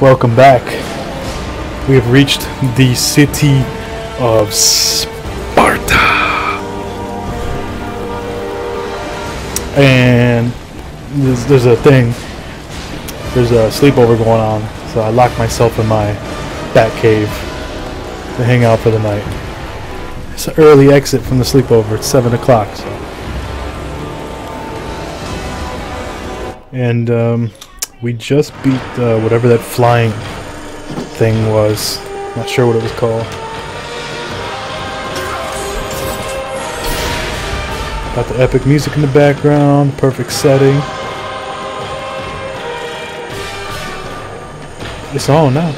Welcome back. We have reached the city of Sparta. And there's, there's a thing. There's a sleepover going on. So I locked myself in my bat cave to hang out for the night. It's an early exit from the sleepover. It's 7 o'clock. So. And um, we just beat uh, whatever that flying thing was. Not sure what it was called. Got the epic music in the background, perfect setting. It's on now.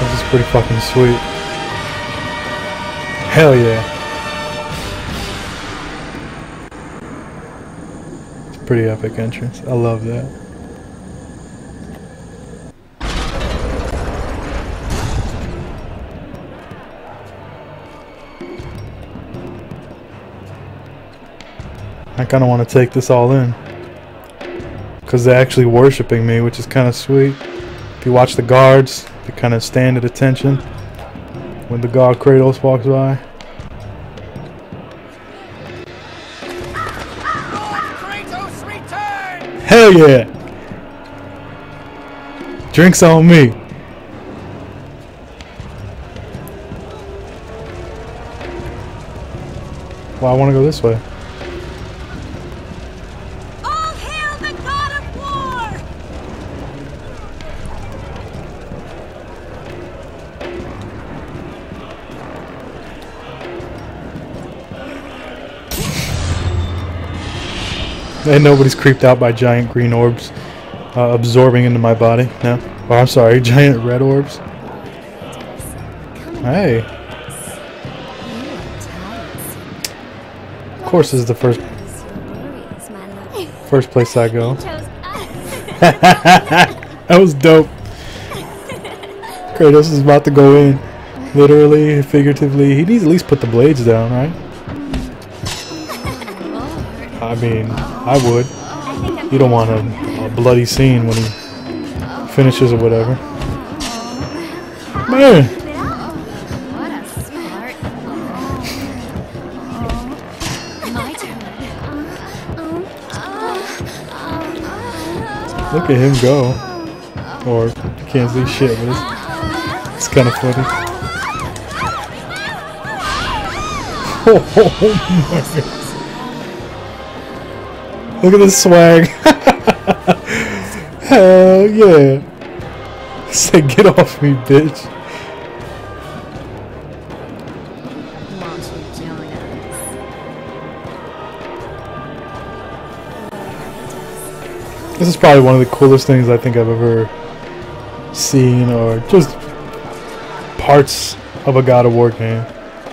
This is pretty fucking sweet. Hell yeah. Pretty epic entrance. I love that. I kind of want to take this all in. Because they're actually worshipping me, which is kind of sweet. If you watch the guards, they kind of stand at attention when the god Kratos walks by. Hell yeah! Drinks on me. Well, I want to go this way. And nobody's creeped out by giant green orbs uh, absorbing into my body. No. Oh, I'm sorry, giant red orbs. Hey. Of course, this is the first first place I go. that was dope. Kratos is about to go in, literally, figuratively. He needs at least put the blades down, right? I mean, I would. You don't want a, a bloody scene when he finishes or whatever. Man, look at him go. Or you can't see shit, but it's, it's kind of funny. Oh, oh my. Look at this swag. Hell yeah. Say, get off me, bitch. This is probably one of the coolest things I think I've ever seen, or just parts of a God of War game.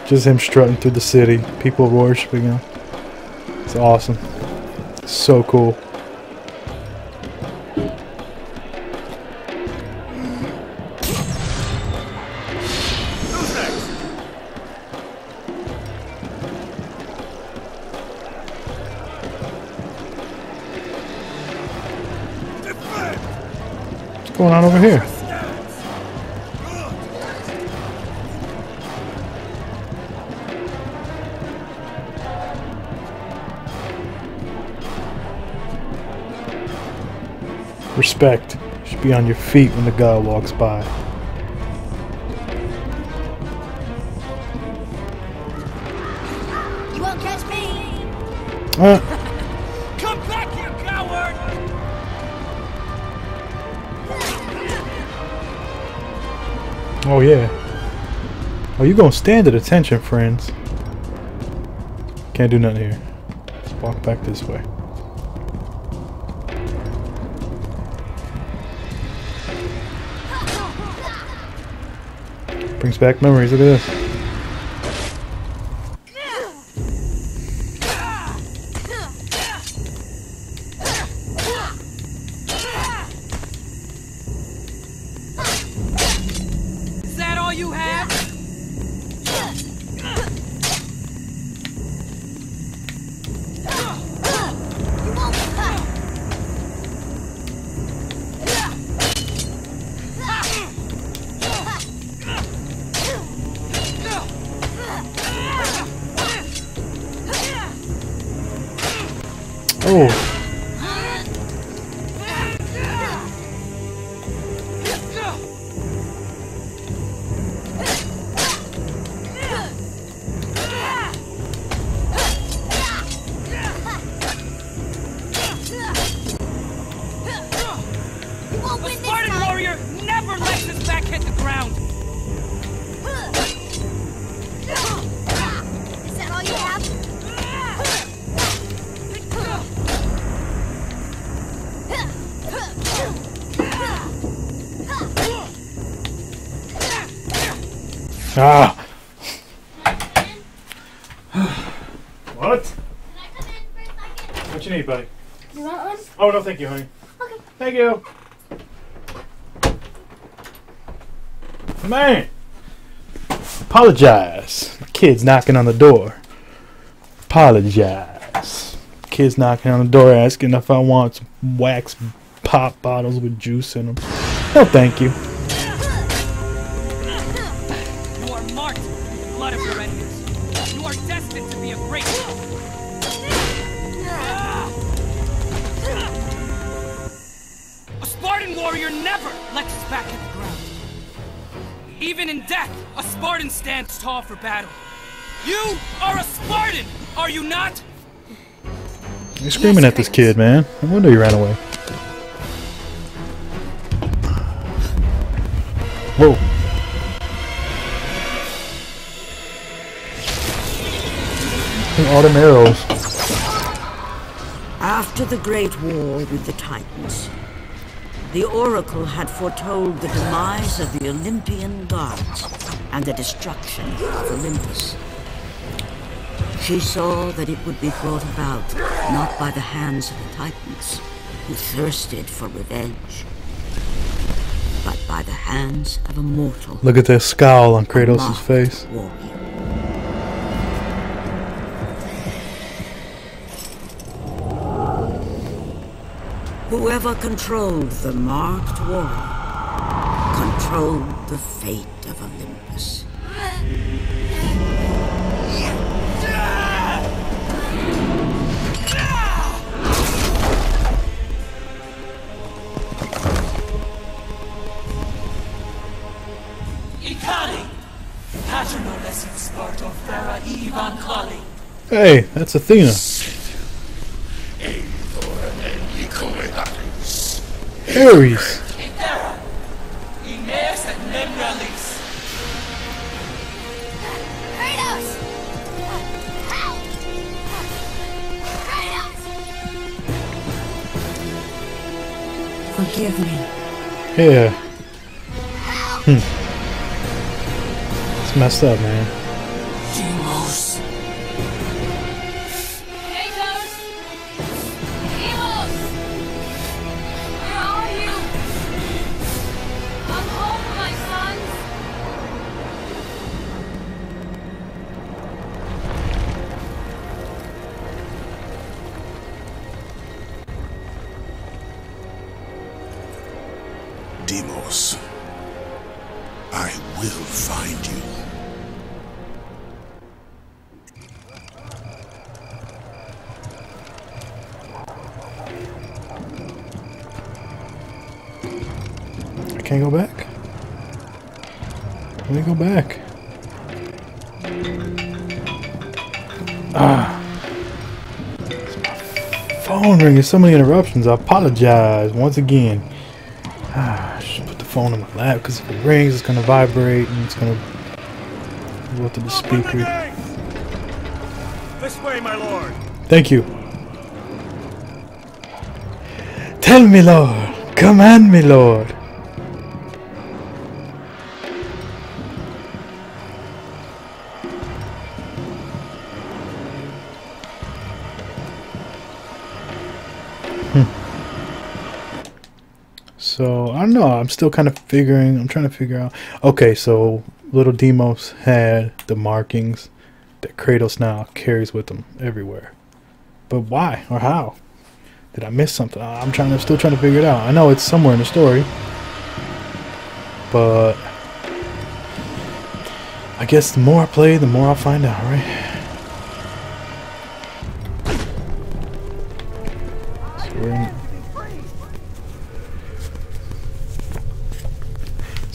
Just him strutting through the city, people worshiping him. It's awesome. So cool. Respect. You should be on your feet when the god walks by. You won't catch me! Uh, Come back, you coward! oh yeah. Oh, you gonna stand at attention, friends. Can't do nothing here. Let's walk back this way. Brings back memories. At this. Oh, Apologize. Kid's knocking on the door. Apologize. Kid's knocking on the door asking if I want some wax pop bottles with juice in them. No, thank. You are you not? You're screaming at this kid, man. No wonder he ran away. Whoa. All them arrows. After the Great War with the Titans, the Oracle had foretold the demise of the Olympian gods and the destruction of Olympus. She saw that it would be brought about not by the hands of the Titans, who thirsted for revenge, but by the hands of a mortal Look at that scowl on Kratos' face. warrior. Whoever controlled the marked warrior controlled the fate Hey, that's Athena. Ares. Ithera! And Memralis! Kratos! Help! Kratos! Forgive me. Yeah. Hmm. It's messed up, man. So many interruptions. I apologize once again. Ah, I should put the phone on my lap because if it rings, it's gonna vibrate and it's gonna go to the speaker. This way, my lord. Thank you. Tell me, Lord. Command me, Lord. Know. I'm still kind of figuring. I'm trying to figure out. Okay, so little Deimos had the markings that Kratos now carries with him everywhere. But why or how? Did I miss something? I'm trying to still trying to figure it out. I know it's somewhere in the story, but I guess the more I play, the more I'll find out, right?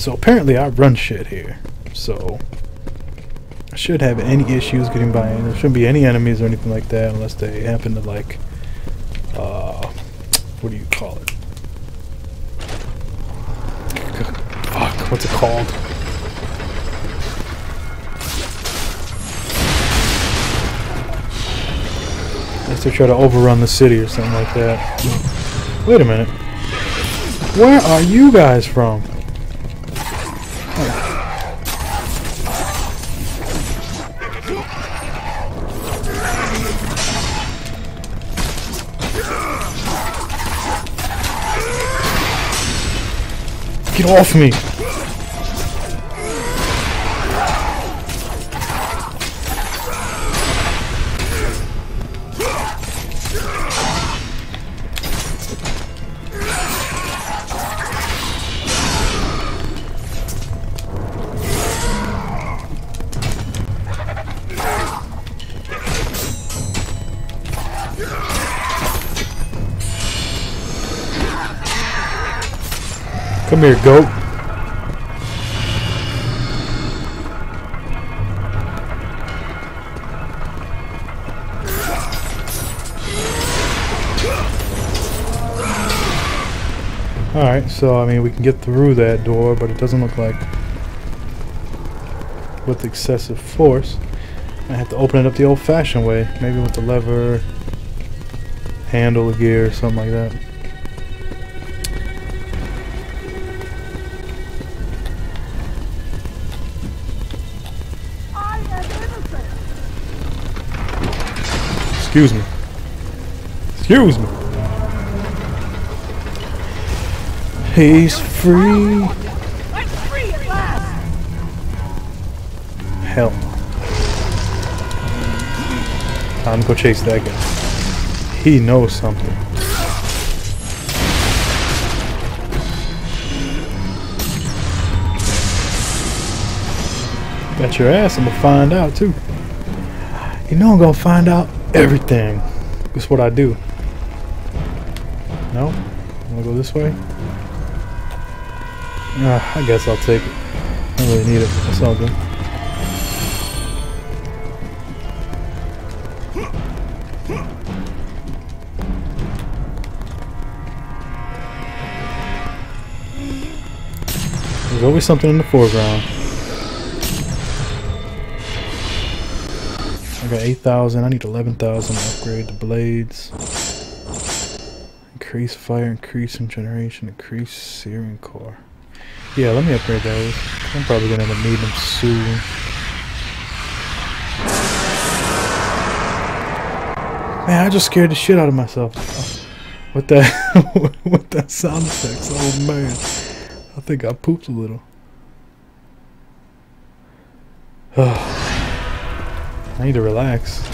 So apparently I run shit here. So I should have any issues getting by. There shouldn't be any enemies or anything like that unless they happen to like uh what do you call it? Fuck, what's it called? Unless they try to overrun the city or something like that. Wait a minute. Where are you guys from? Get off me! Come here, goat. Alright, so I mean we can get through that door, but it doesn't look like with excessive force. I have to open it up the old fashioned way, maybe with the lever, handle the gear, something like that. Excuse me. Excuse me. He's free. Hell. Time to go chase that guy. He knows something. Bet your ass I'm gonna find out too. You know I'm gonna find out everything. That's what I do. No? I'm gonna go this way? Ah, I guess I'll take it. I don't really need it. That's all good. There's always something in the foreground. Got 8,000. I need 11,000 to upgrade the blades. Increase fire, increase in generation, increase searing core. Yeah, let me upgrade those. I'm probably gonna end up needing them soon. Man, I just scared the shit out of myself. With that, with that sound effects. Oh man, I think I pooped a little. I need to relax.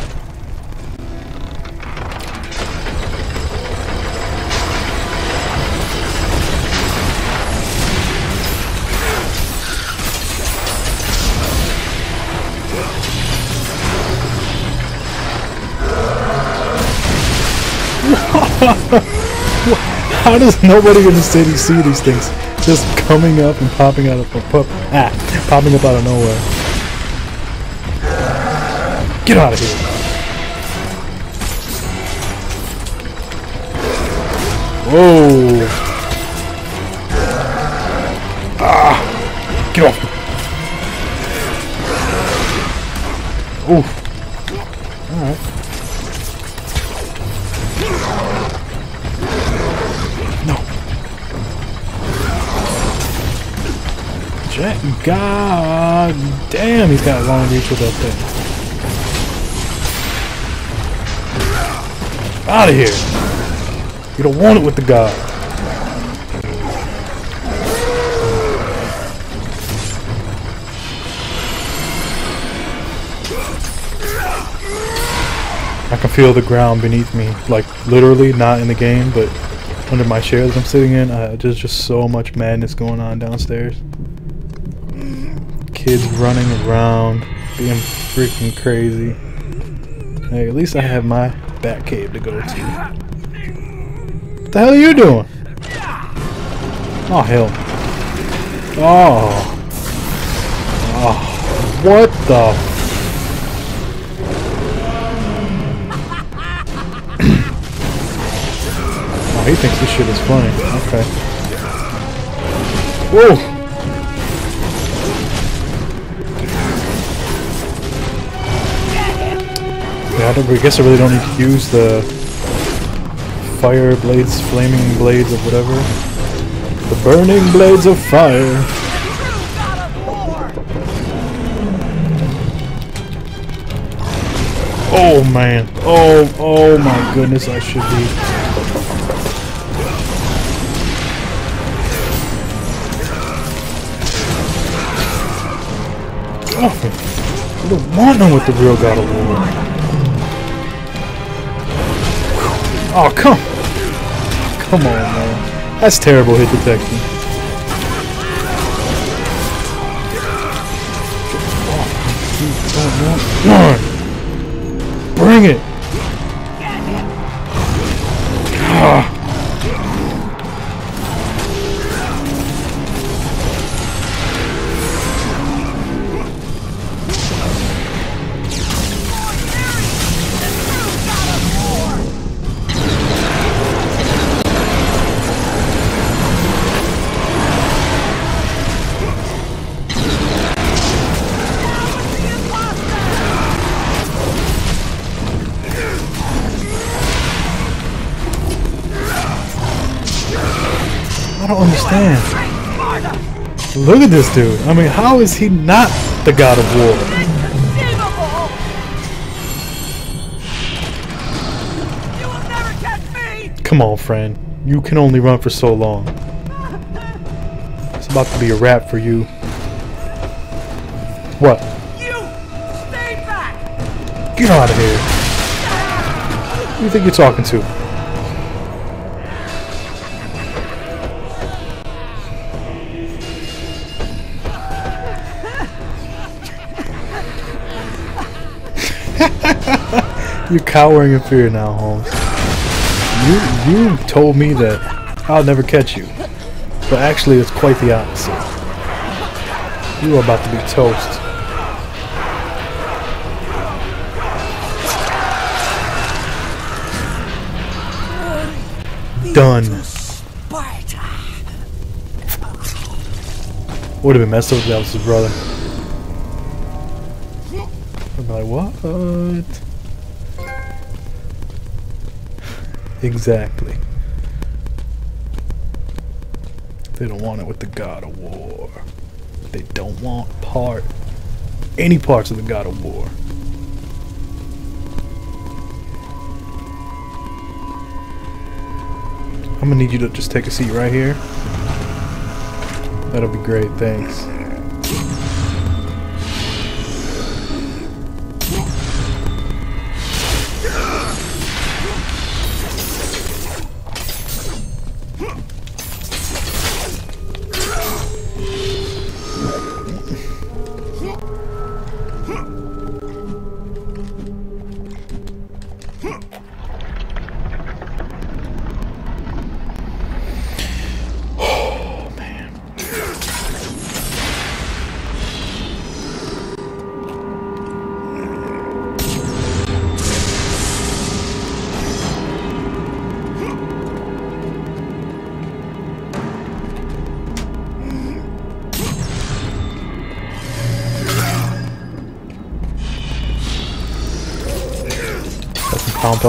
How does nobody in the city see these things just coming up and popping out of a pop ah, popping up out of nowhere? Get out of here! Whoa! Ah! Get off! Oof! All right. No. Jack, God damn, he's got long reach with that thing. Out of here. You don't want it with the god. I can feel the ground beneath me, like literally not in the game, but under my chair that I'm sitting in. Uh, there's just so much madness going on downstairs. Kids running around, being freaking crazy. Hey, at least I have my bat cave to go to. the hell are you doing? Oh hell. Oh. Oh. What the Oh, he thinks this shit is funny. Okay. Whoa! Yeah, I, don't, I guess I really don't need to use the fire blades, flaming blades of whatever. The burning blades of fire. Oh man. Oh, oh my goodness, I should be. Oh, I don't want no with the real God of War. Oh, come. Come on, man. That's terrible hit detection. Bring it. Look at this dude. I mean, how is he not the god of war? You will never catch me! Come on, friend. You can only run for so long. It's about to be a wrap for you. What? You! Stay back! Get out of here. Who do you think you're talking to? You're cowering in fear now, Holmes. You you told me that I'll never catch you. But actually it's quite the opposite. You are about to be toast. Done. Would have been messed up if that was his brother. Be like, what? Exactly. They don't want it with the God of War. They don't want part, any parts of the God of War. I'm gonna need you to just take a seat right here. That'll be great, thanks.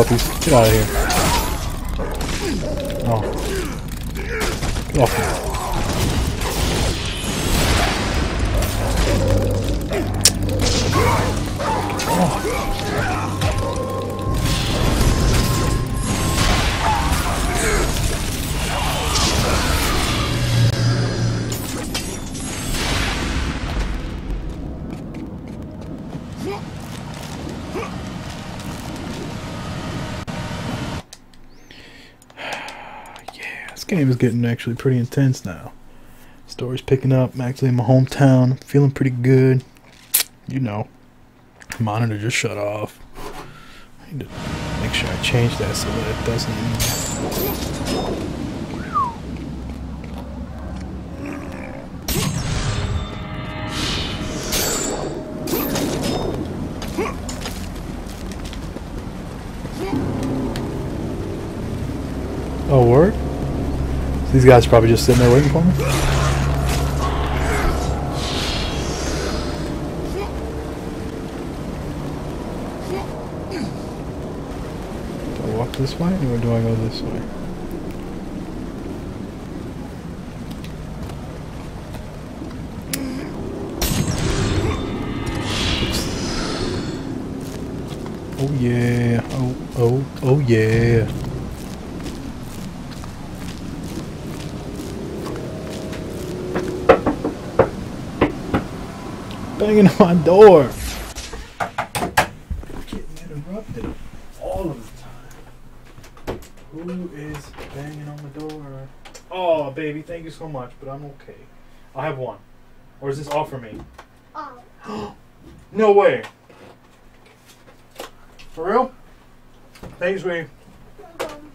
Get out of here. Getting actually pretty intense now. Story's picking up. I'm actually in my hometown. I'm feeling pretty good. You know, monitor just shut off. I need to Make sure I change that so that it doesn't. These guys are probably just sitting there waiting for me? Do I walk this way or do I go this way? Oh yeah, oh, oh, oh yeah. Banging on my door. Getting interrupted all of the time. Who is banging on the door? Oh, baby, thank you so much, but I'm okay. I'll have one. Or is this all for me? Oh. No way. For real? Thanks, sweetie. Um,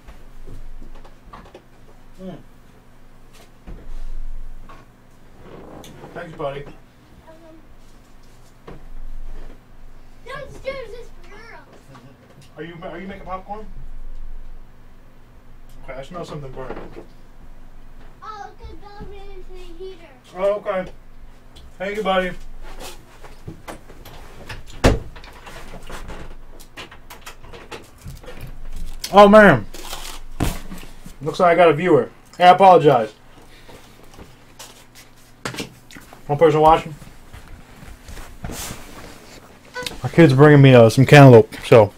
Mm. Thanks, buddy. um, downstairs is for girls. Are you are you making popcorn? Okay, I smell something burning. Oh, because Bella ran into the heater. Oh, okay. Thank you, buddy. Oh man. Looks like I got a viewer. Hey, I apologize. One person watching. My kids are bringing me uh, some cantaloupe, so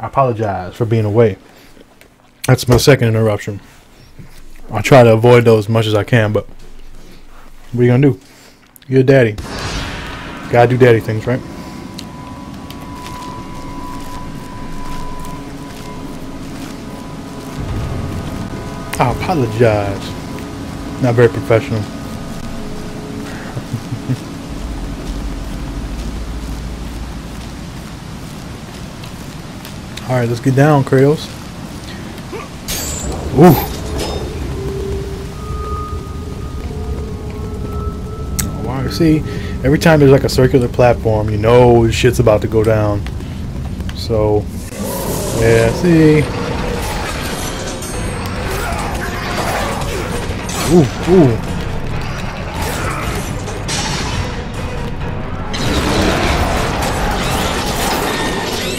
I apologize for being away. That's my second interruption. I try to avoid those as much as I can, but what are you gonna do? You're daddy. Gotta do daddy things, right? I apologize. Not very professional. Alright, let's get down, Kratos. Ooh. See, every time there's like a circular platform, you know shit's about to go down. So, yeah, see. Ooh, ooh.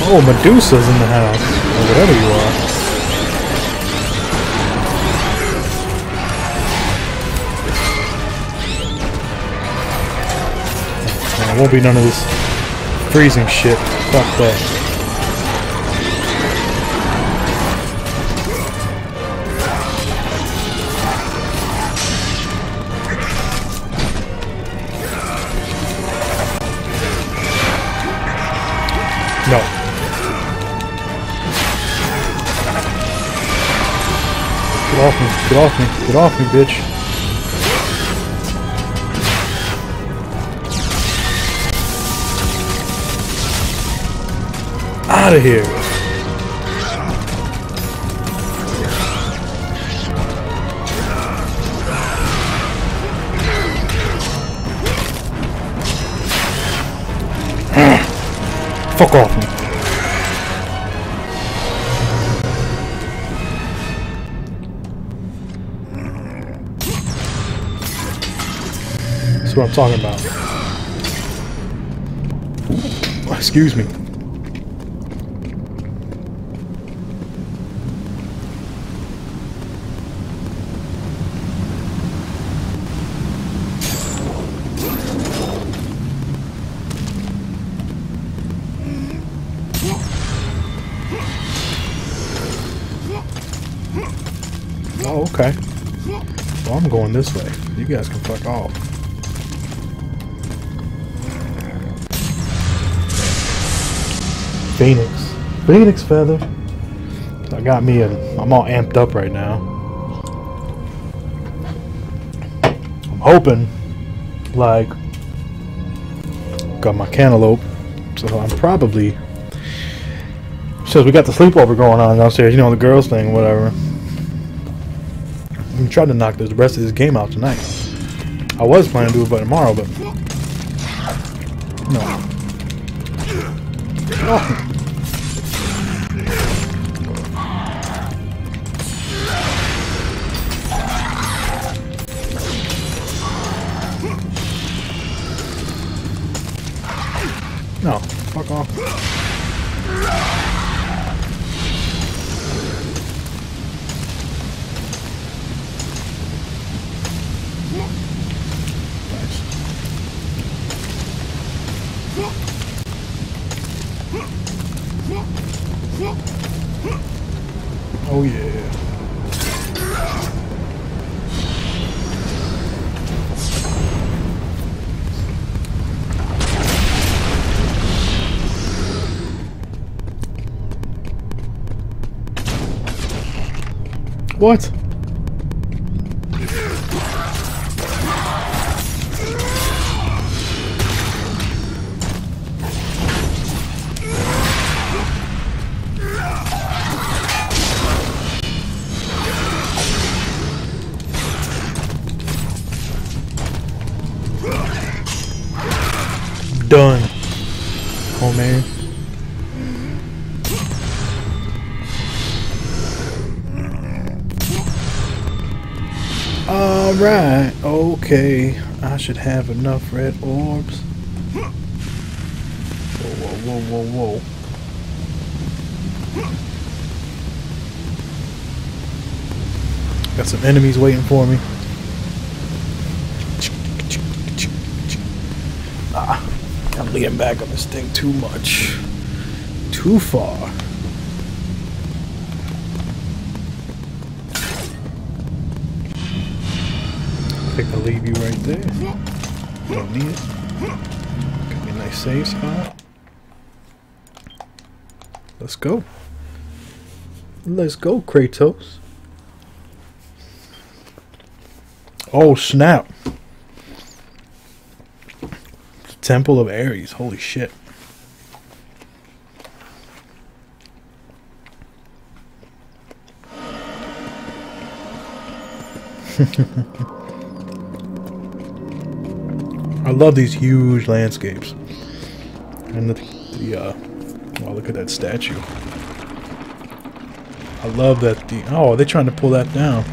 Oh, Medusa's in the house. Or whatever you are. Man, won't be none of this freezing shit. Fuck that. Off me. Get off me. Get off me, bitch. Out of here. Fuck off what I'm talking about. Oh, excuse me. Oh, okay. Well, I'm going this way. You guys can fuck off. Phoenix. Phoenix feather. I got me a. I'm all amped up right now. I'm hoping, like, got my cantaloupe. So I'm probably says we got the sleepover going on downstairs. You know the girls thing, whatever. I'm trying to knock the rest of this game out tonight. I was planning to do it by tomorrow, but no. Oh. What? Alright, okay. I should have enough red orbs. Whoa, whoa, whoa, whoa, whoa. Got some enemies waiting for me. Ah, I'm leaning back on this thing too much. Too far. I'll leave you right there. Don't need it. Got me a nice safe spot. Let's go. Let's go, Kratos. Oh, snap. Temple of Ares. Holy shit. I love these huge landscapes. And the, the uh, oh, look at that statue. I love that the, oh, they're trying to pull that down?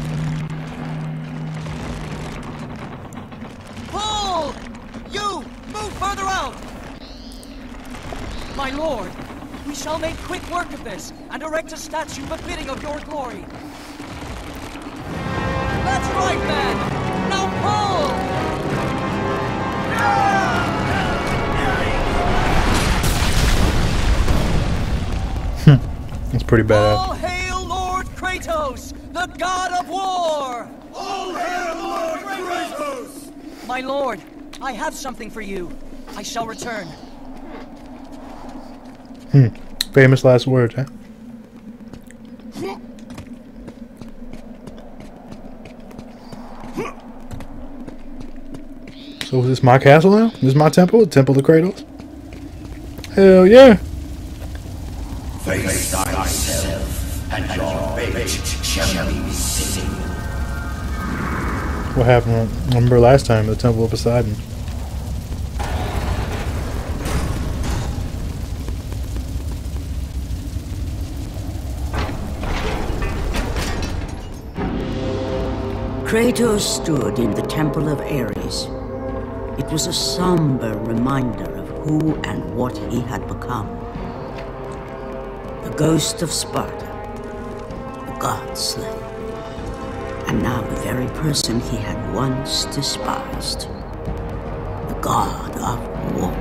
Pull! You! Move further out! My lord, we shall make quick work of this, and erect a statue befitting of your glory. It's pretty badass. All hail Lord Kratos, the god of war! All hail Lord Kratos! My lord, I have something for you. I shall return. Hmm. Famous last words, huh? So is this my castle now? This is my temple? The temple of the Kratos? Hell yeah. Face thyself, and your fate shall be. What happened? Remember last time, the temple of Poseidon. Kratos stood in the Temple of Ares. It was a somber reminder of who and what he had become. The ghost of Sparta, god slayer, and now the very person he had once despised, the god of war.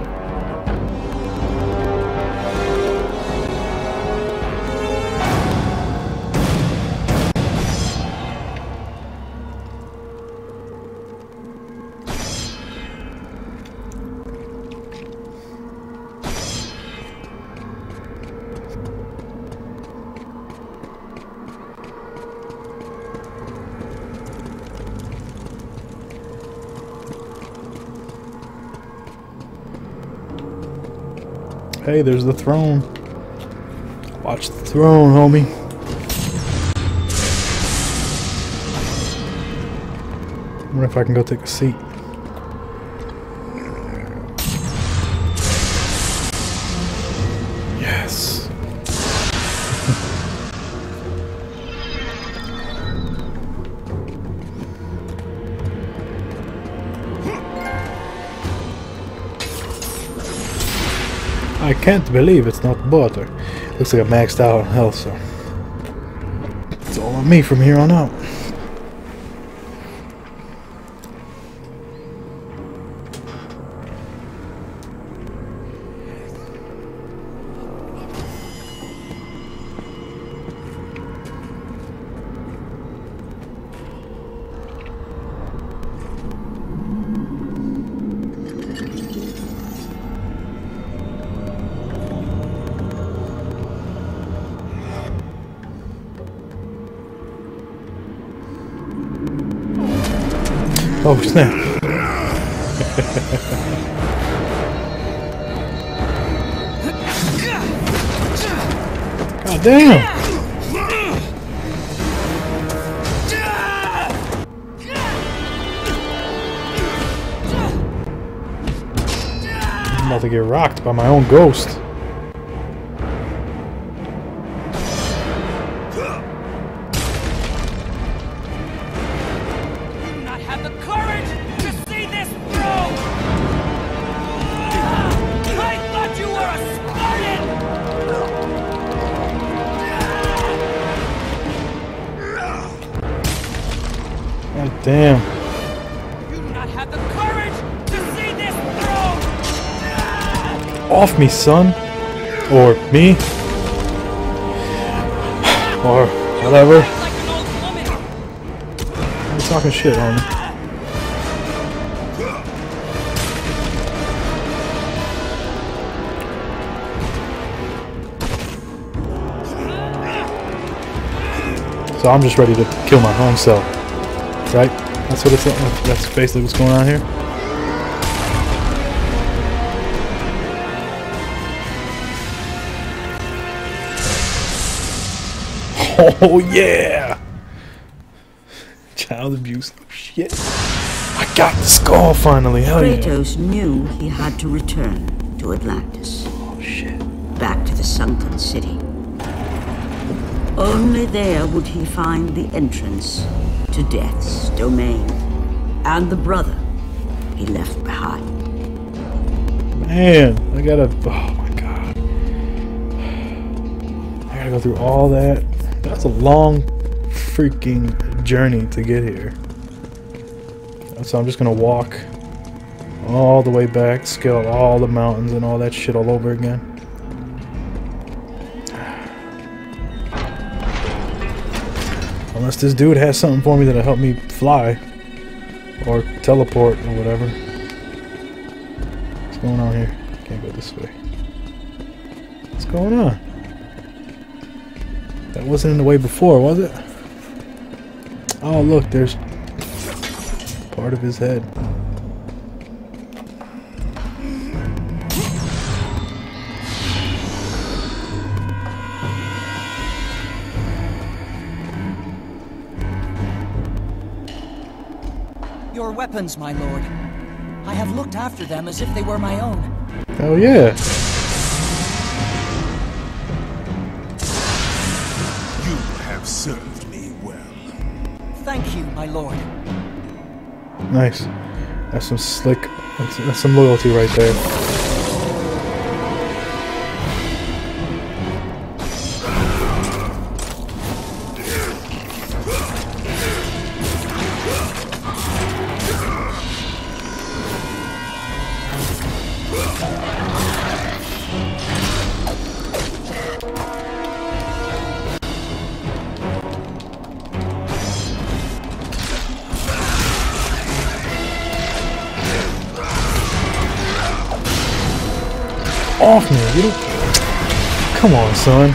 Hey, there's the throne. Watch the throne, homie. wonder if I can go take a seat. Can't believe it's not butter. Looks like I maxed out on health, so it's all on me from here on out. Oh snap. God damn. I'm about to get rocked by my own ghost. Off me, son. Or me. Or whatever. I'm talking shit, homie. So I'm just ready to kill my own self. Right? That's what it's that's basically what's going on here. Oh yeah! Child abuse. Oh, shit. I got the skull finally. Hell yeah. Kratos knew he had to return to Atlantis, Oh shit. back to the sunken city. Only there would he find the entrance to Death's domain and the brother he left behind. Man, I gotta. Oh my god. I gotta go through all that. That's a long freaking journey to get here. So I'm just gonna walk all the way back, scale all the mountains and all that shit all over again. Unless this dude has something for me that'll help me fly. Or teleport or whatever. What's going on here? Can't go this way. What's going on? That wasn't in the way before, was it? Oh, look, there's part of his head. Your weapons, my lord. I have looked after them as if they were my own. Oh yeah. Lord. Nice. That's some slick, that's, that's some loyalty right there. Come on, son.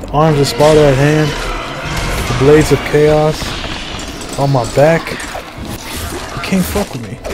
The arms of Sparta at hand. The blades of chaos. On my back. You can't fuck with me.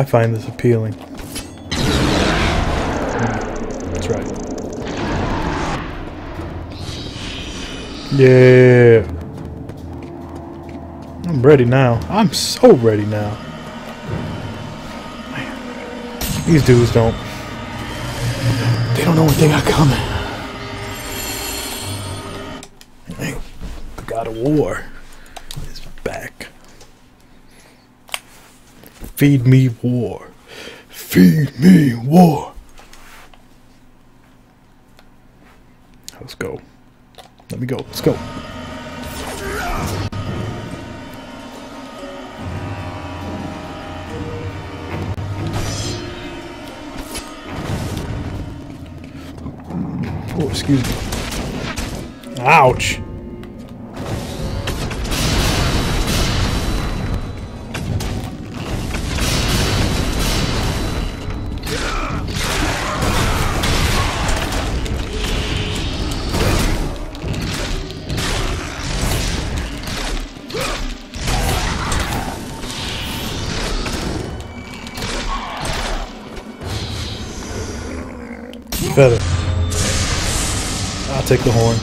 I find this appealing. That's right. Yeah. I'm ready now. I'm so ready now. Man. These dudes don't. They don't know what they got coming. Hey, the God of War is back. Feed me war. Feed me war. Let's go. Let me go. Let's go. Oh, excuse me. Ouch. Feather. I'll take the horn.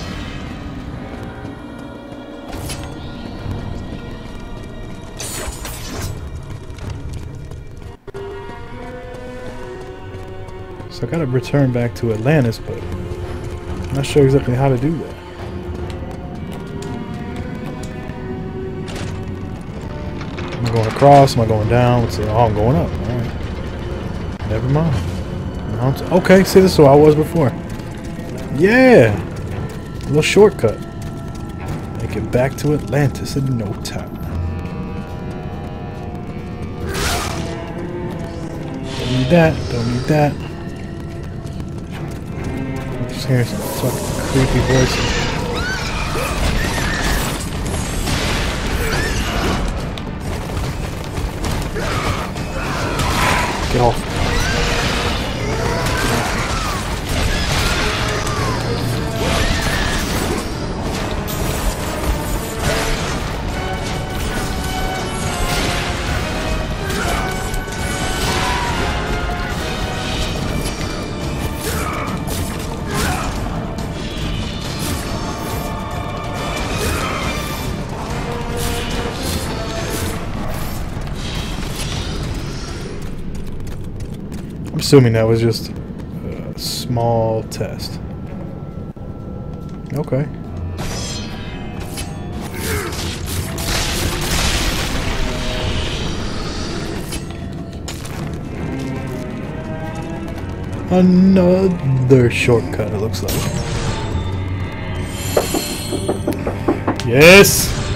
So I gotta return back to Atlantis, but I'm not sure exactly how to do that. Am I going across? Am I going down? Let's see. Oh, I'm going up. Alright. Never mind. Okay, see this is where I was before. Yeah! A little shortcut. Make it back to Atlantis in no time. Don't need that. Don't need that. I'm just hearing some fucking creepy voices. I'm assuming that was just a small test. Okay. Another shortcut, it looks like. Yes!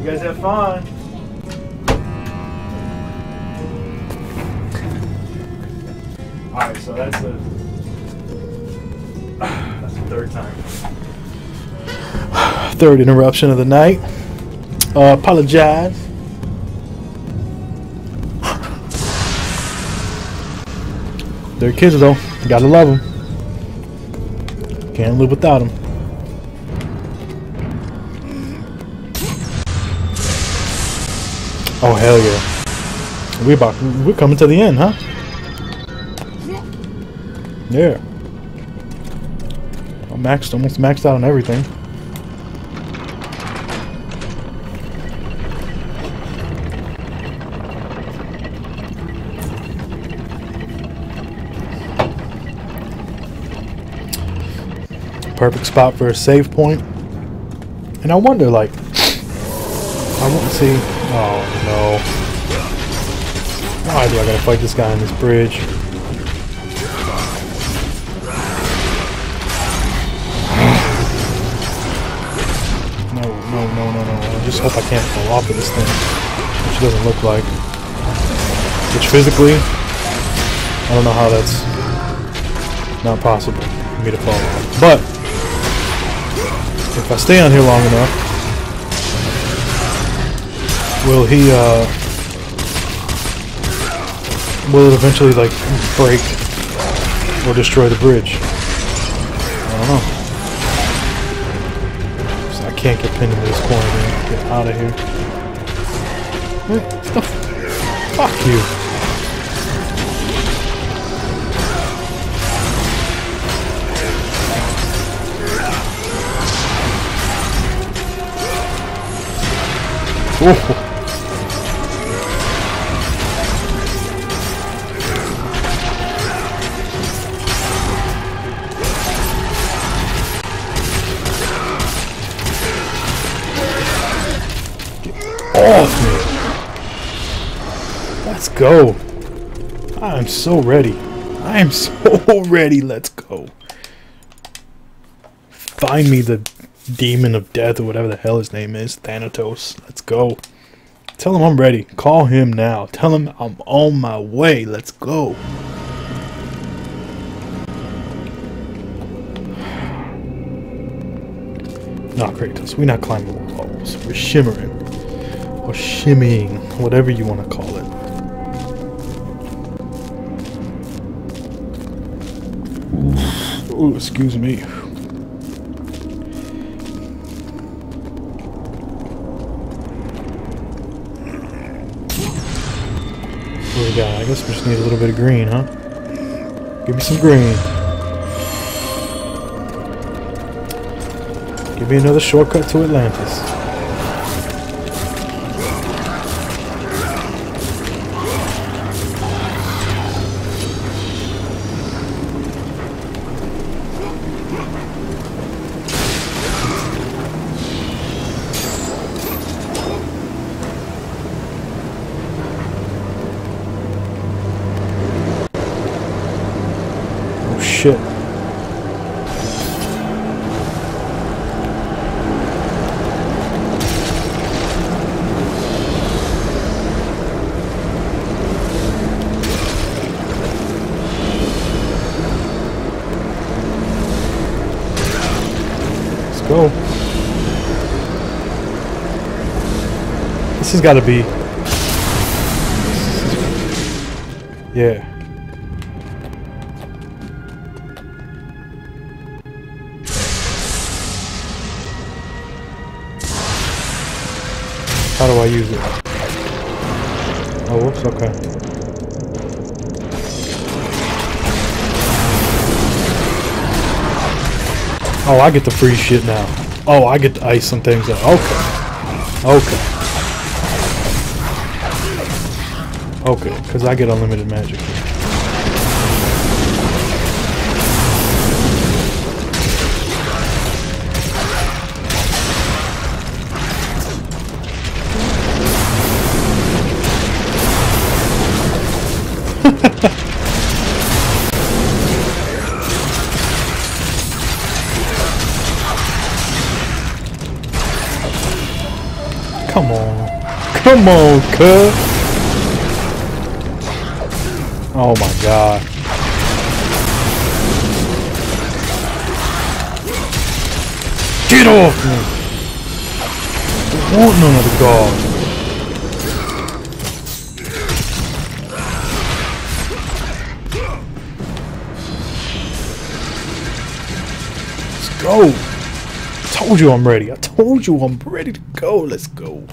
You guys have fun. Alright, so that's the that's the third time. Third interruption of the night. Uh, apologize. They're kids though. Gotta love them. Can't live without them. Oh hell yeah! We about we're coming to the end, huh? Yeah. I'm maxed, almost maxed out on everything. Perfect spot for a save point. And I wonder, like, I want to see. Oh Why do I gotta fight this guy on this bridge? No, no, no, no, no. I just hope I can't fall off of this thing. Which doesn't look like. Which physically, I don't know how that's not possible for me to fall off. But, if I stay on here long enough, Will he, uh... Will it eventually, like, break or destroy the bridge? I don't know. So I can't get pinned into this corner, man. Get out of here. What the Fuck you. Oh. Go. I'm so ready. I am so ready. Let's go. Find me the demon of death or whatever the hell his name is. Thanatos. Let's go. Tell him I'm ready. Call him now. Tell him I'm on my way. Let's go. Not Kratos. We're not climbing walls. We're shimmering or shimmying, whatever you want to call it. Ooh, excuse me. We got? I guess we just need a little bit of green, huh? Give me some green. Give me another shortcut to Atlantis. Has got to be. Yeah. How do I use it? Oh, whoops, okay. Oh, I get the free shit now. Oh, I get to ice some things. Okay. Okay. Okay, because I get unlimited magic. Come on. Come on, cuz. Oh my god. Get off me! I want none of the god. Let's go. I Told you I'm ready. I told you I'm ready to go. Let's go.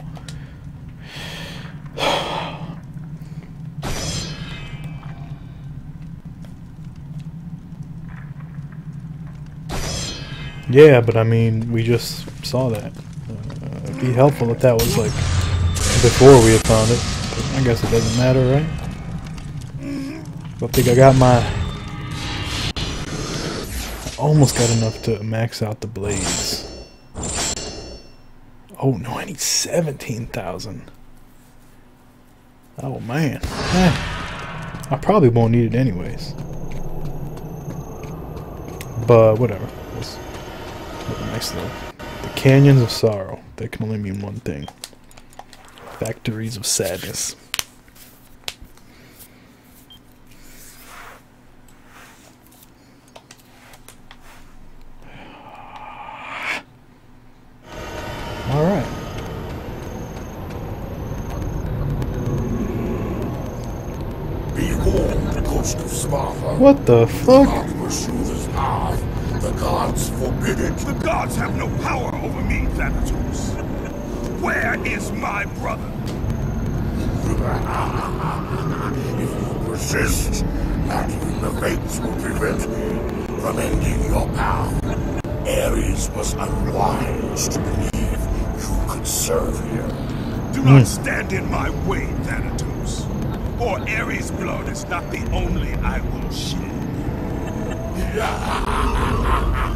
Yeah, but I mean, we just saw that. Uh, it'd be helpful if that was like before we had found it. But I guess it doesn't matter, right? I think I got my. I almost got enough to max out the blades. Oh no, I need 17,000. Oh man. Eh, I probably won't need it anyways. But whatever nice though. The canyons of sorrow. That can only mean one thing. Factories of sadness. All right. The. What the fuck? Gods forbid it. The gods have no power over me, Thanatos. Where is my brother? If you persist, not even the fates will prevent me from ending your path. Ares was unwise to believe you could serve him. Do not stand in my way, Thanatos. For Ares' blood is not the only I will shed. I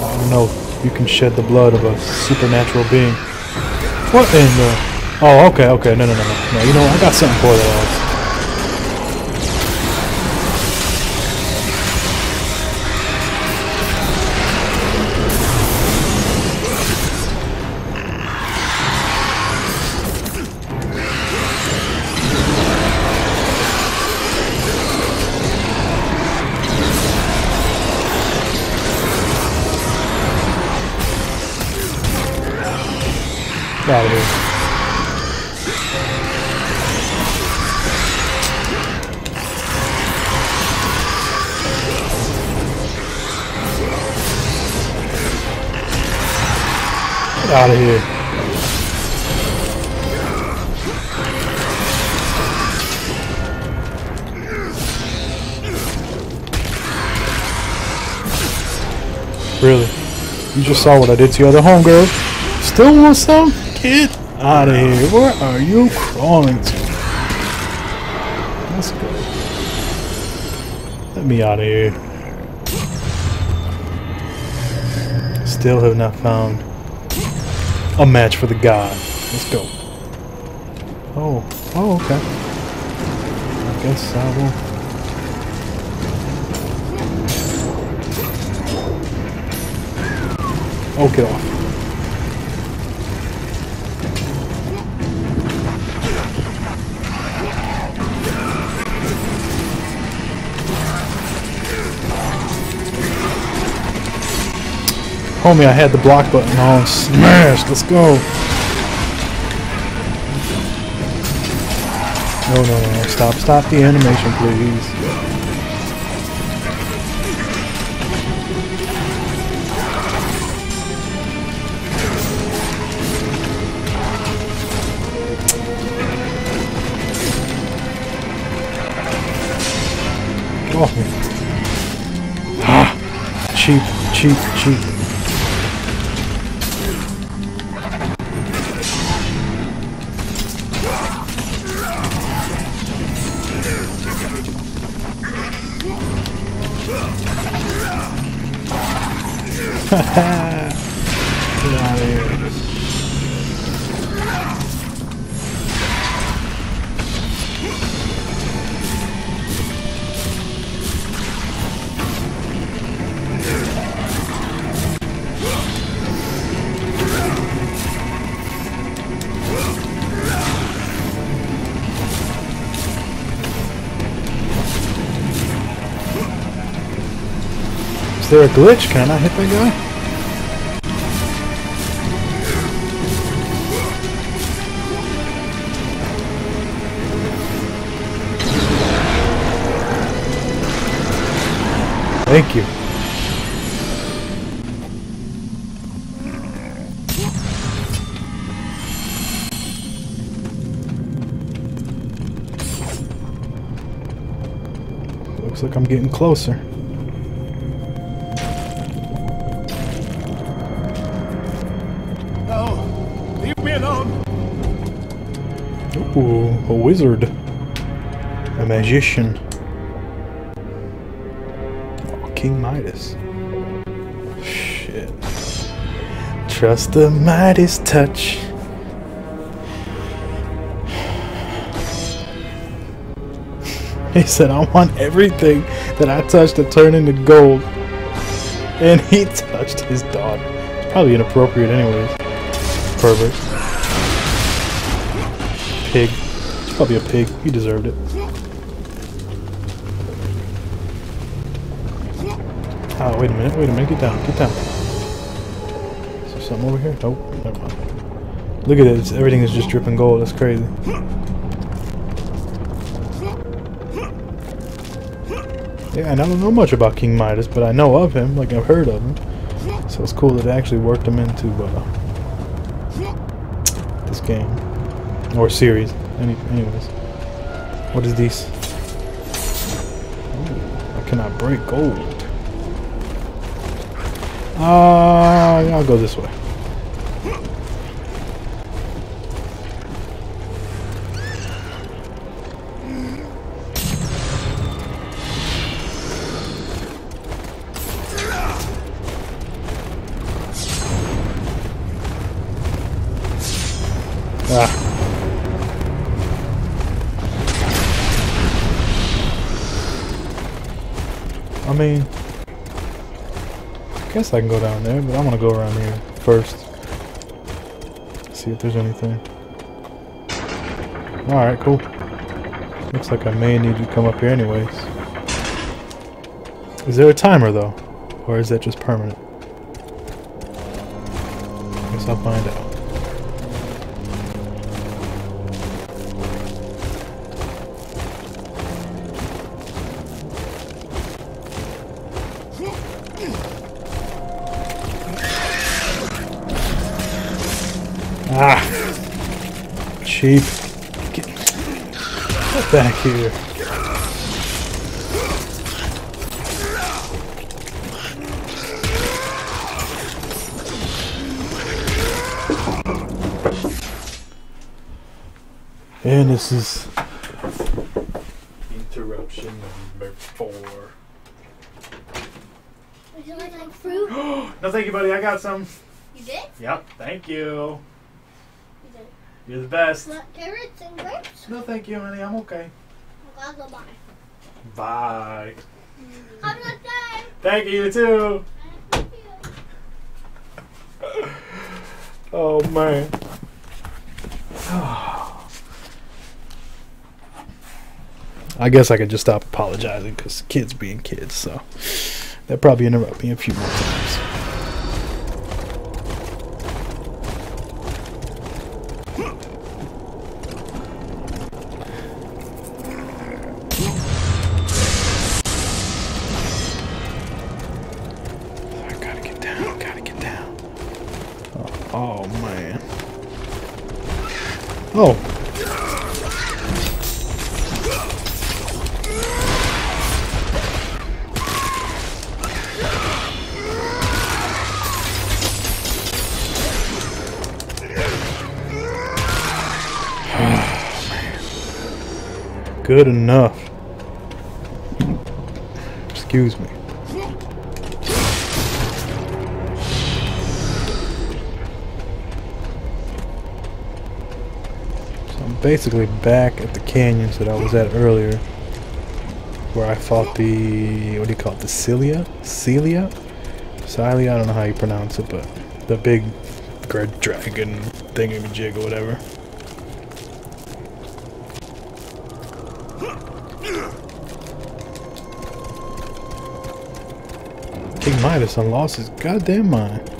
don't know. You can shed the blood of a supernatural being. What in the... Oh, okay, okay. No, no, no, no. No, you know? I got something for that, saw what I did to your other homegirl. Still want some? Get out of here. Where are you crawling to? Let's go. Let me out of here. Still have not found a match for the god. Let's go. Oh, oh, okay. I guess I will. Oh, get off. Homie, I had the block button on. Smash! Let's go! No, no, no, no. Stop, stop the animation, please. Cheap, cheap, cheap. Is there a glitch? Can I not hit that guy? Thank you. Looks like I'm getting closer. Wizard. A magician. Oh, King Midas. Shit. Trust the Midas touch. He said, I want everything that I touch to turn into gold. And he touched his dog. It's probably inappropriate anyways. Pervert. probably a pig. He deserved it. Oh, wait a minute, wait a minute. Get down, get down. Is there something over here? Nope, never mind. Look at this. Everything is just dripping gold. That's crazy. Yeah, and I don't know much about King Midas, but I know of him. Like, I've heard of him. So it's cool that they actually worked him into uh, this game. Or series. Any, anyways. What is this? Ooh, I cannot break gold. Ah, uh, I'll go this way. Mean, I guess I can go down there, but I want to go around here first. See if there's anything. Alright, cool. Looks like I may need to come up here anyways. Is there a timer though? Or is that just permanent? Cheap. Get, get back here. And this is interruption number four. Would you like like fruit? no, thank you, buddy. I got some. You did? Yep, thank you. You did. You're the best. Want carrots and grapes? No, thank you, honey. I'm okay. I'll go buy. Bye. Have a good day. Thank you, too. Thank you. Oh, man. I guess I could just stop apologizing because kids being kids, so they'll probably interrupt me a few more times. Good enough. Excuse me. So I'm basically back at the canyons that I was at earlier. Where I fought the, what do you call it, the Celia? Celia? Celia, I don't know how you pronounce it, but the big red dragon thingamajig or whatever. Midas done lost his goddamn mind.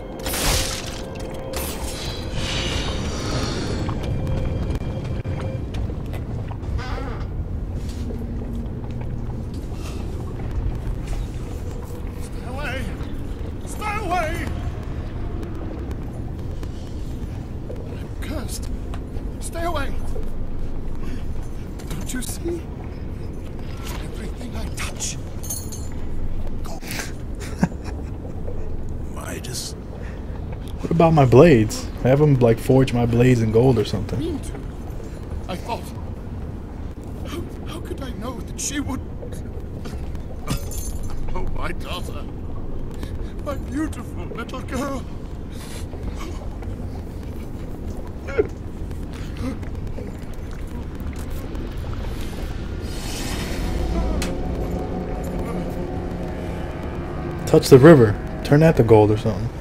About my blades? Have them like forge my blades in gold or something. I thought. How, how could I know that she would. Oh, my daughter. My beautiful little girl. Touch the river. Turn that to gold or something.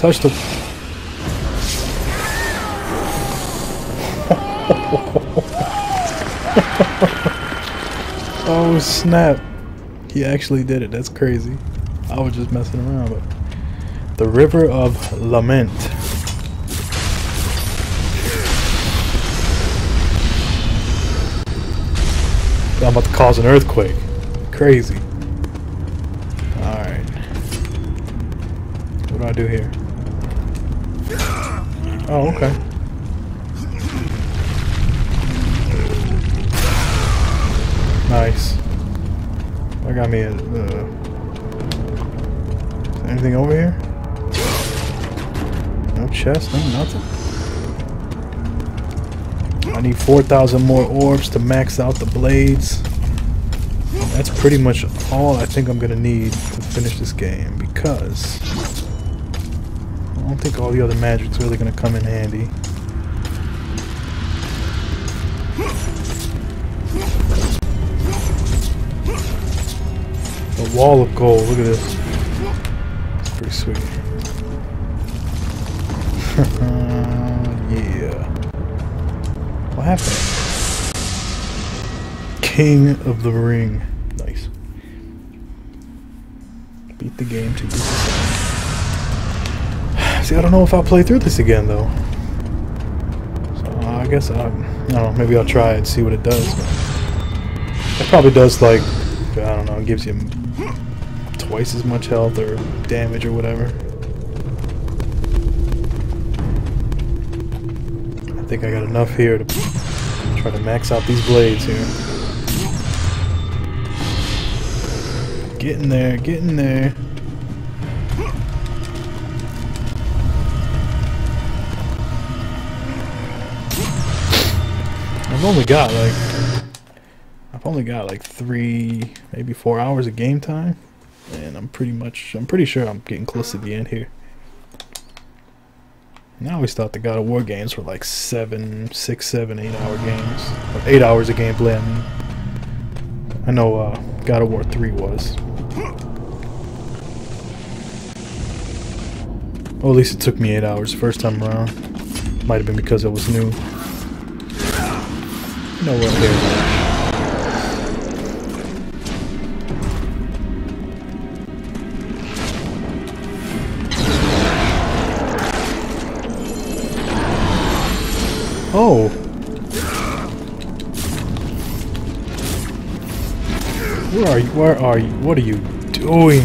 Touch the. oh snap! He actually did it. That's crazy. I was just messing around, but the River of Lament. I'm about to cause an earthquake. Crazy. Alright. What do I do here? Oh, okay. Nice. I got me a... Uh, anything over here? No chest, no nothing. I need 4,000 more orbs to max out the blades. That's pretty much all I think I'm gonna need to finish this game because don't think all the other magic's really gonna come in handy. The wall of gold, look at this. It's pretty sweet. yeah. What happened? King of the Ring. Nice. Beat the game to game. See, I don't know if I'll play through this again, though. So uh, I guess, I, I don't know, maybe I'll try and see what it does. It probably does, like, I don't know, it gives you twice as much health or damage or whatever. I think I got enough here to try to max out these blades here. Getting there, getting there. I've only got like I've only got like three, maybe four hours of game time, and I'm pretty much I'm pretty sure I'm getting close to the end here. And I always thought the God of War games were like seven, six, seven, eight hour games, or eight hours of gameplay. I, mean. I know uh, God of War 3 was. Well, at least it took me eight hours the first time around. Might have been because it was new. Know what? Here. Oh. Where are you? Where are you? What are you doing?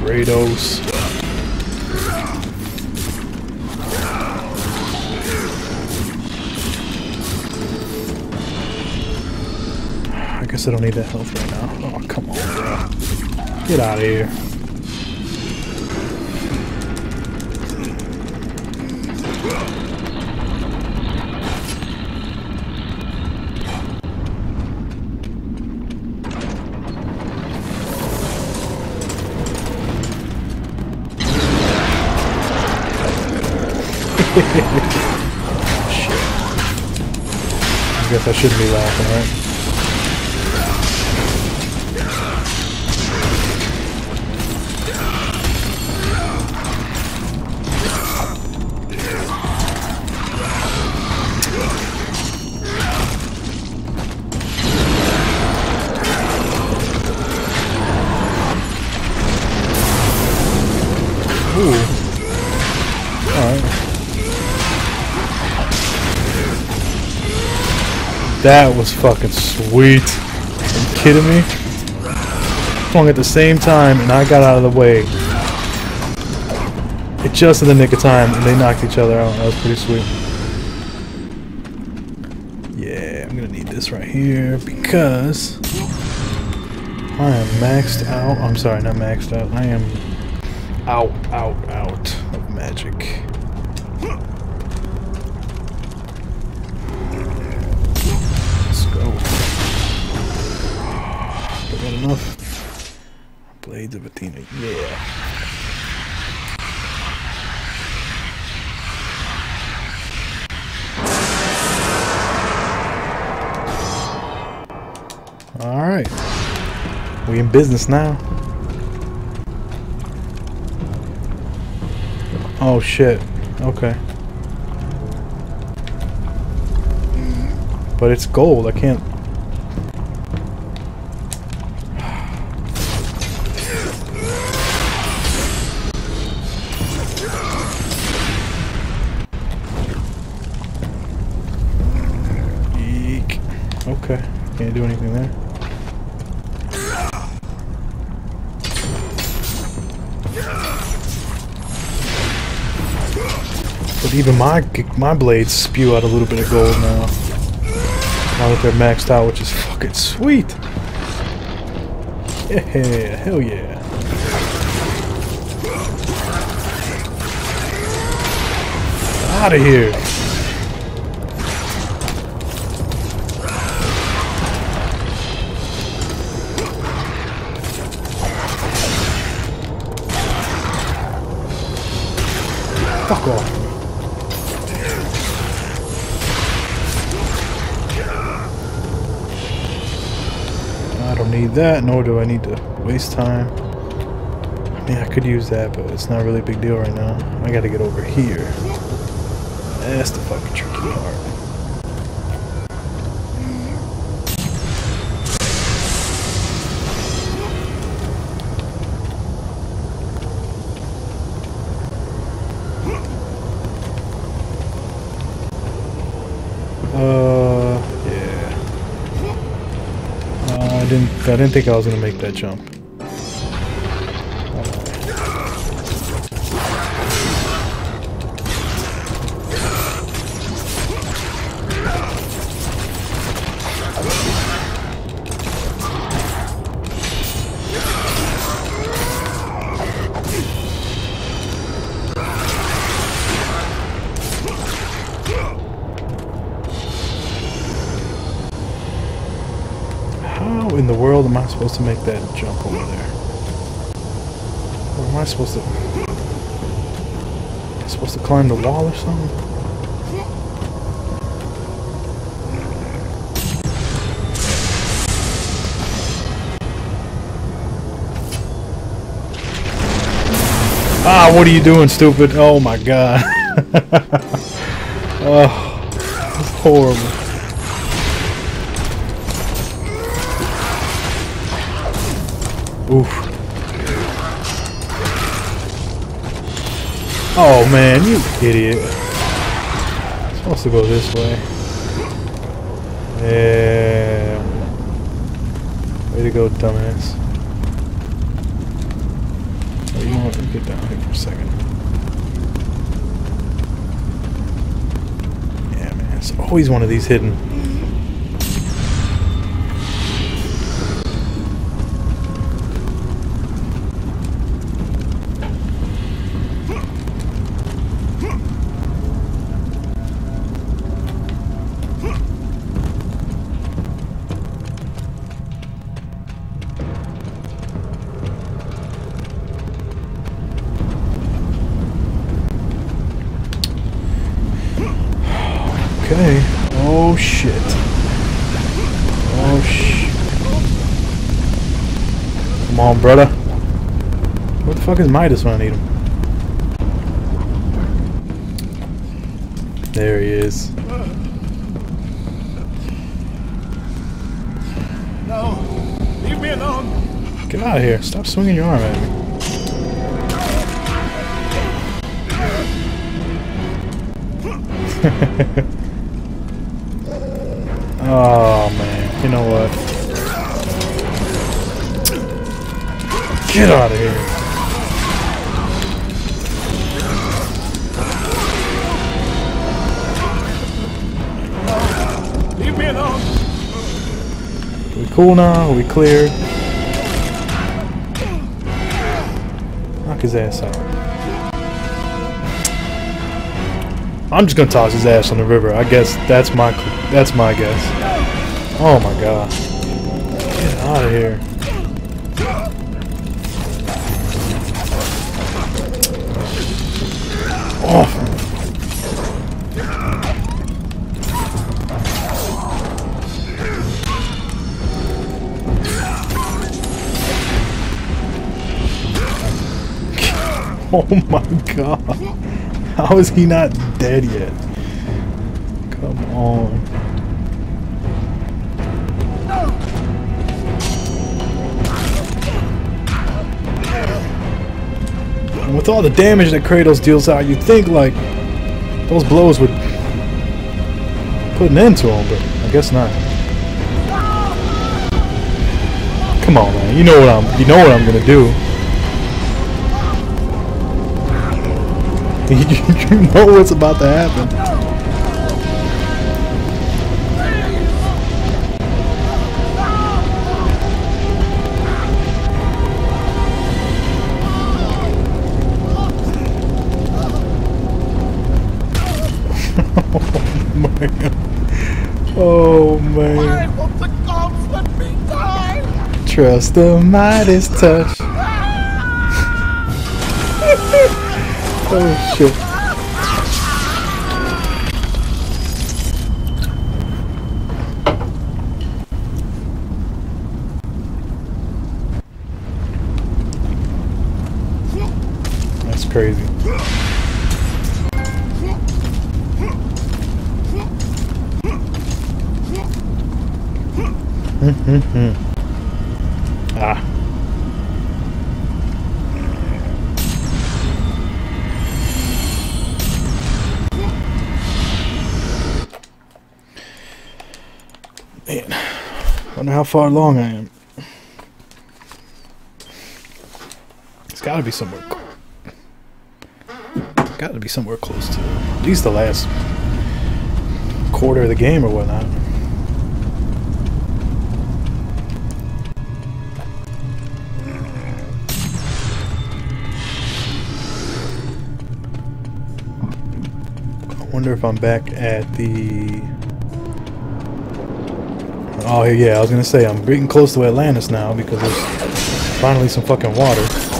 Kratos. I don't need that health right now. Oh, come on. Get out of here. Shit. I guess I shouldn't be laughing, right? That was fucking sweet. Are you kidding me? Swung at the same time and I got out of the way. It just in the nick of time and they knocked each other out. That was pretty sweet. Yeah, I'm gonna need this right here because I am maxed out. I'm sorry, not maxed out. I am out, out, business now. Oh shit. Okay. But it's gold. I can't. Even my my blades spew out a little bit of gold now. Now that they're maxed out, which is fucking sweet. Yeah, hell yeah. Out of here. Fuck off. Don't need that, nor do I need to waste time. I mean, I could use that, but it's not really a big deal right now. I gotta get over here. That's the fucking tricky part. Uh, yeah. Uh, I didn't. Think I was gonna make that jump. Supposed to make that jump over there? Or am I supposed to... Am I supposed to climb the wall or something? Ah, what are you doing, stupid? Oh my god. oh, horrible. Oof. Oh man, you idiot. It's supposed to go this way. Yeah. Way to go, dumbass. Oh, you? Let me get down here for a second. Yeah, man. It's always one of these hidden. Okay. Oh shit. Oh sh. Come on, brother. Where the fuck is Midas when I need him? There he is. No! Leave me alone! Get out of here. Stop swinging your arm at me. oh man, you know what? Get out of here. Leave me alone! We cool now? Are we cleared? Knock his ass out. I'm just gonna toss his ass on the river. I guess that's my that's my guess. Oh my god. Get out of here. Oh. Oh my god. How is he not dead yet? Come on. with all the damage that Kratos deals out, you'd think, like, those blows would put an end to him, but I guess not. Come on, man. You know what I'm. You know what I'm gonna do. you know what's about to happen. Trust the Midas touch. oh shit. That's crazy. Ah. Man, wonder how far along I am. It's got to be somewhere. Got to be somewhere close to at least the last quarter of the game or whatnot. Wonder if I'm back at the... Oh, yeah, I was gonna say, I'm getting close to Atlantis now because there's finally some fucking water.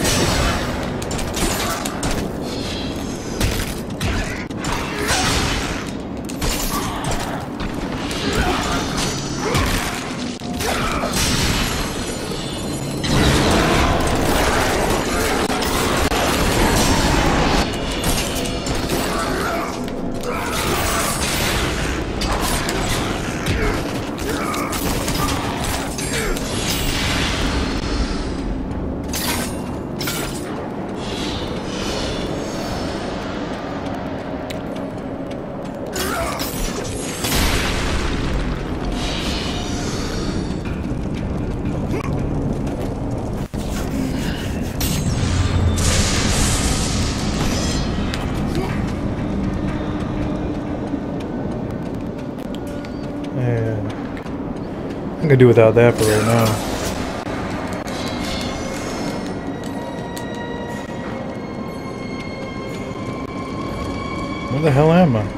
Can do without that for right now. Where the hell am I?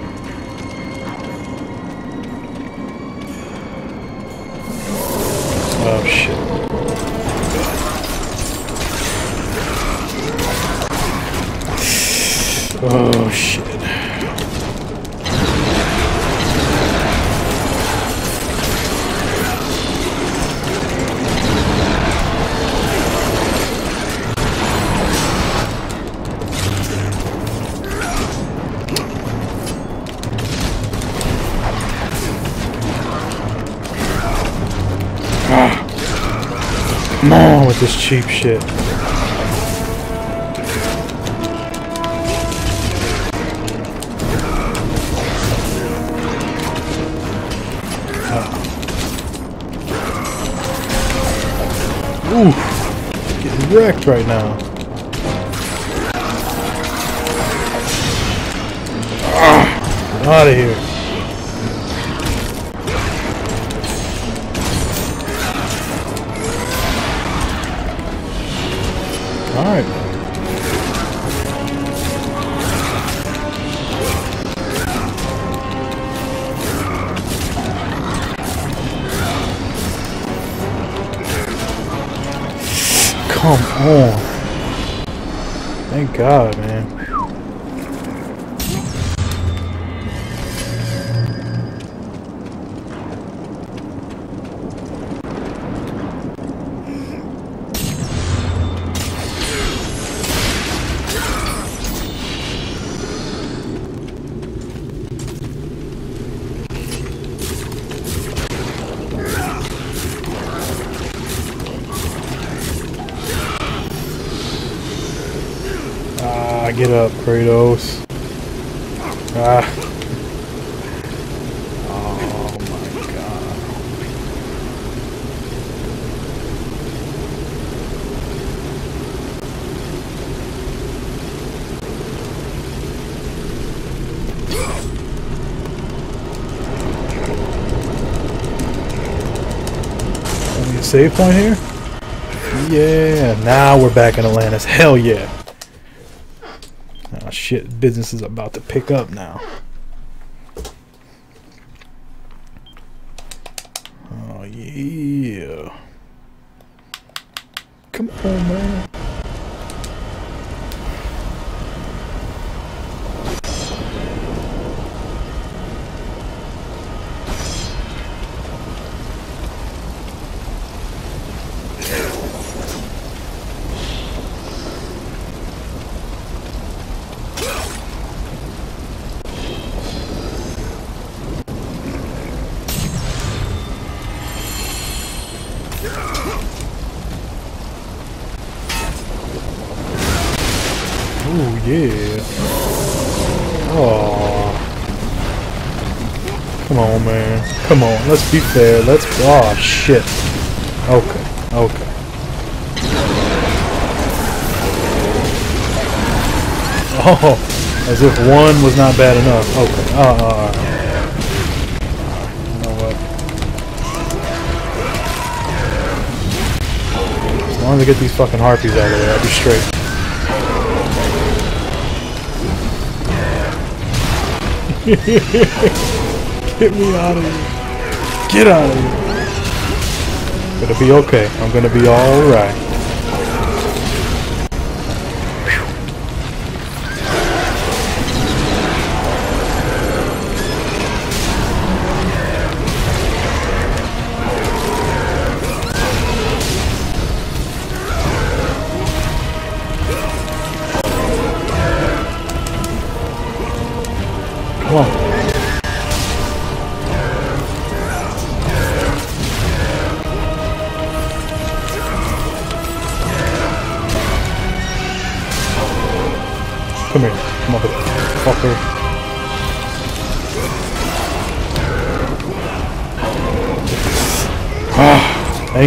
With this cheap shit. Ooh, getting wrecked right now. out of here. God, up, Kratos. Ah. Oh my god. Save point here? Yeah, now we're back in Atlantis. Hell yeah. Shit, business is about to pick up now. Oh yeah. Come on, man. Yeah. Oh. Come on, man. Come on. Let's be fair. Let's. Oh shit. Okay. Okay. Oh, as if one was not bad enough. Okay. Uh, uh, uh. Know what? As long as I get these fucking harpies out of there, I'll be straight. Get me out of here. Get out of here. Gonna be okay. I'm gonna be alright.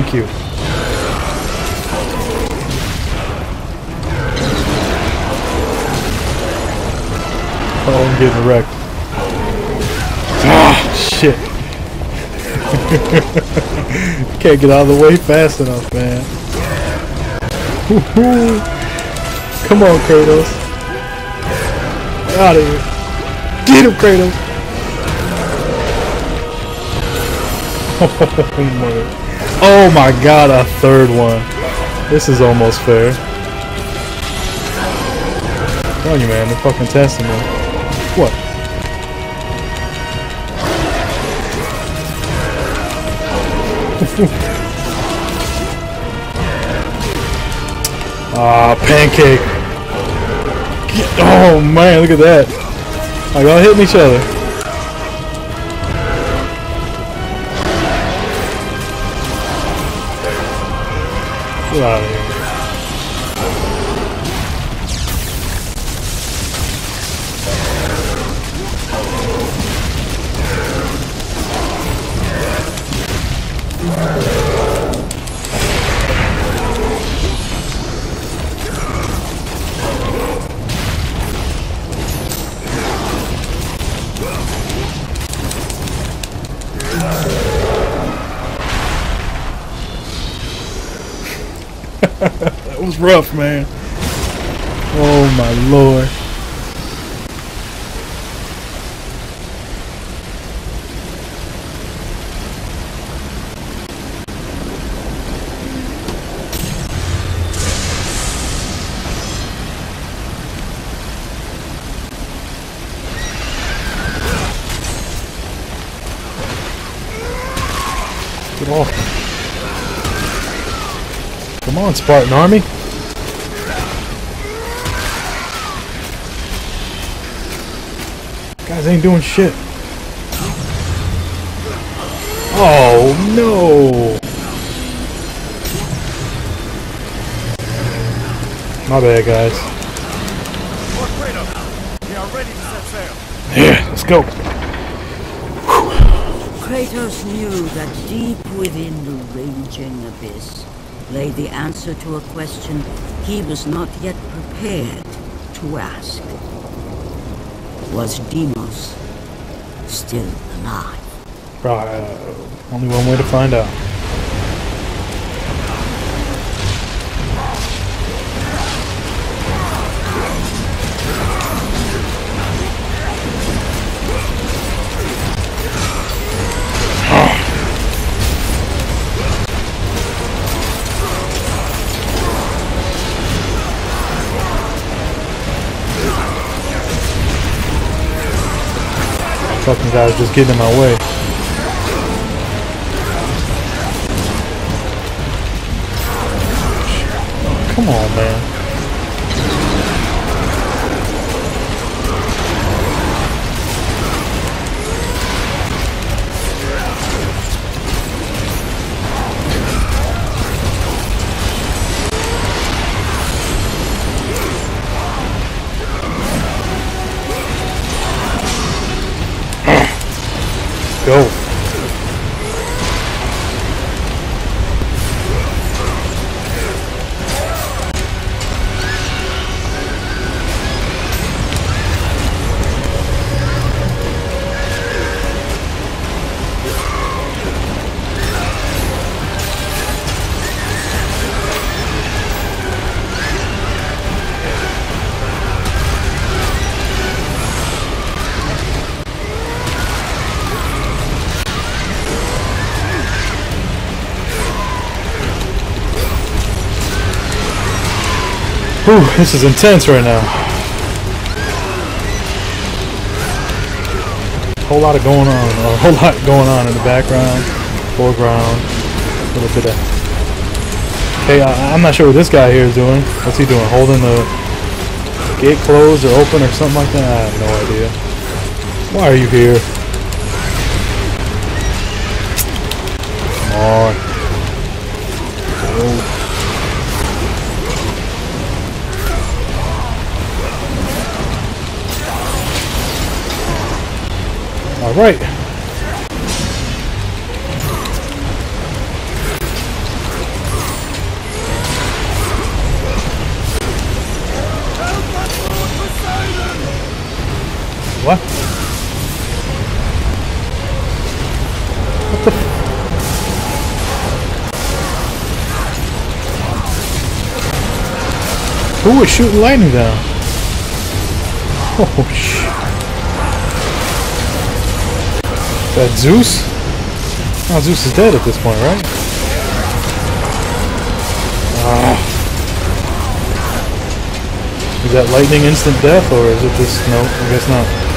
Thank you. Oh, I'm getting wrecked. Ah, shit. Can't get out of the way fast enough, man. Come on, Kratos. Get out of here. Get him, Kratos. Oh, mother. Oh my god, a third one. This is almost fair. Telling you, man, they're fucking testing me. What? Ah, pancake. Get- oh man, look at that. Like all hitting each other. Get out of here. Rough, man. Oh my lord. Get off. Come on, Spartan Army. Ain't doing shit. Oh no! My bad, guys. Yeah, let's go. Kratos knew that deep within the raging abyss lay the answer to a question he was not yet prepared to ask. Was Deimos still alive? Right, uh, only one way to find out. Fucking guy's just getting in my way. Come on, man. Whew, this is intense right now. Whole lot of going on, a whole lot going on in the background, foreground, a little bit of. Hey, I, I'm not sure what this guy here is doing. What's he doing? Holding the gate closed or open or something like that? I have no idea. Why are you here? Right. What? What the? Who was shooting lightning down? Oh shit. That Zeus? Oh, Zeus is dead at this point, right? Ah. Is that lightning instant death, or is it just... No, I guess not.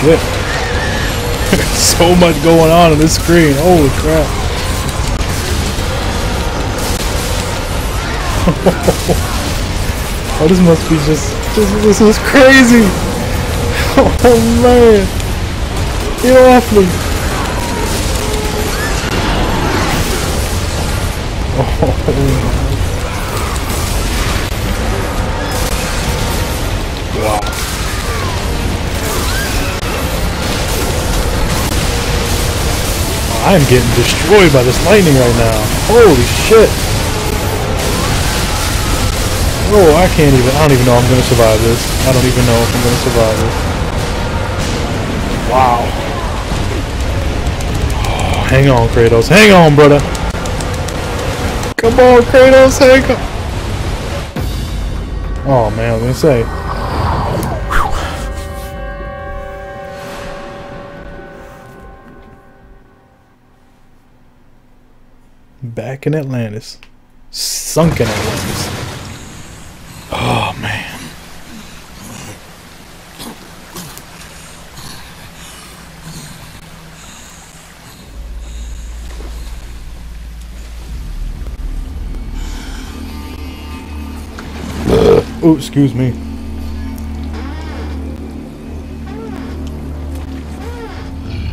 Shit. so much going on on this screen. Holy crap. oh, this must be just... This, this is crazy. Oh, man. Get off me. Oh, I am getting destroyed by this lightning right now. Holy shit. Oh, I can't even, I don't even know I'm going to survive this. I don't even know if I'm going to survive this. Wow. Oh, hang on, Kratos. Hang on, brother. Come on, Kratos. Hang on. Oh, man, I was going to say. Back in Atlantis. Sunken Atlantis. Oh, man. Oh, excuse me.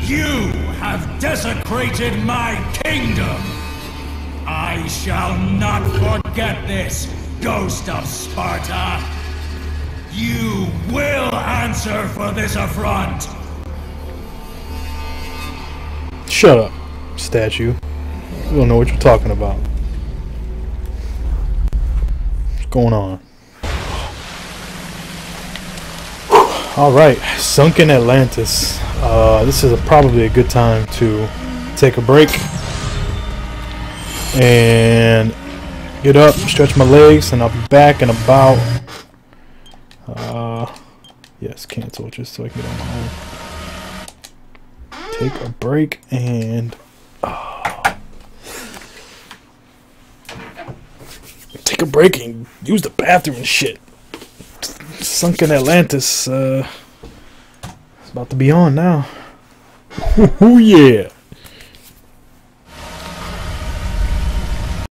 You have desecrated my kingdom! I shall not forget this, Ghost of Sparta! You will answer for this affront! Shut up, statue. You don't know what you're talking about. What's going on? Alright, Sunken Atlantis. Uh, this is a, probably a good time to take a break and get up, stretch my legs, and I'll be back in about. Uh, yes, cancel just so I can get on. Take a break and. Uh, take a break and use the bathroom and shit. Sunken Atlantis. Uh, it's about to be on now. Oh yeah.